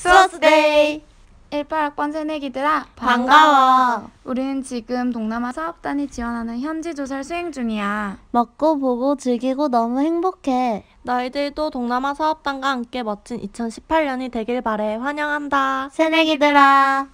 수어스데이 18학번 새내기들아 반가워. 우리는 지금 동남아 사업단이 지원하는 현지 조사를 수행 중이야. 먹고 보고 즐기고 너무 행복해. 너희들도 동남아 사업단과 함께 멋진 2018년이 되길 바래 환영한다. 새내기들아.